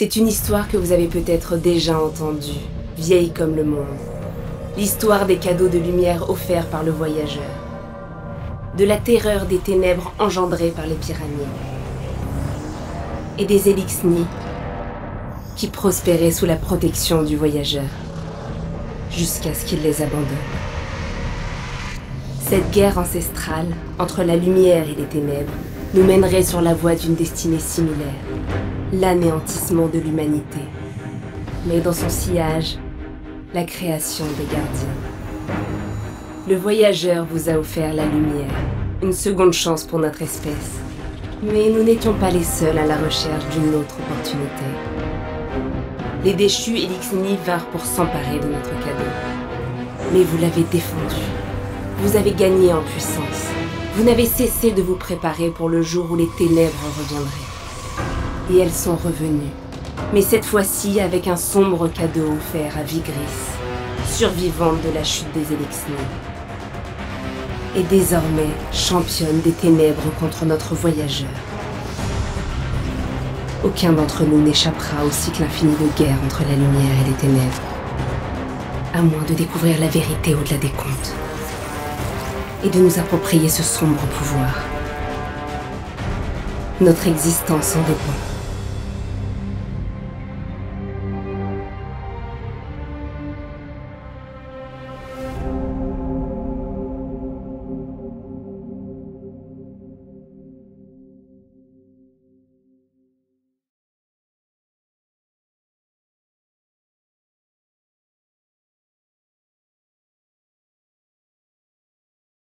C'est une histoire que vous avez peut-être déjà entendue, vieille comme le monde. L'histoire des cadeaux de lumière offerts par le voyageur. De la terreur des ténèbres engendrées par les pyramides. Et des Elixni qui prospéraient sous la protection du voyageur. Jusqu'à ce qu'il les abandonne. Cette guerre ancestrale entre la lumière et les ténèbres nous mènerait sur la voie d'une destinée similaire l'anéantissement de l'humanité, mais dans son sillage, la création des gardiens. Le voyageur vous a offert la lumière, une seconde chance pour notre espèce. Mais nous n'étions pas les seuls à la recherche d'une autre opportunité. Les déchus Elixni vinrent pour s'emparer de notre cadeau. Mais vous l'avez défendu. Vous avez gagné en puissance. Vous n'avez cessé de vous préparer pour le jour où les ténèbres reviendraient et elles sont revenues. Mais cette fois-ci avec un sombre cadeau offert à Vigris, survivante de la chute des Elixni. Et désormais championne des ténèbres contre notre voyageur. Aucun d'entre nous n'échappera au cycle infini de guerre entre la lumière et les ténèbres. À moins de découvrir la vérité au-delà des contes. Et de nous approprier ce sombre pouvoir. Notre existence en dépend.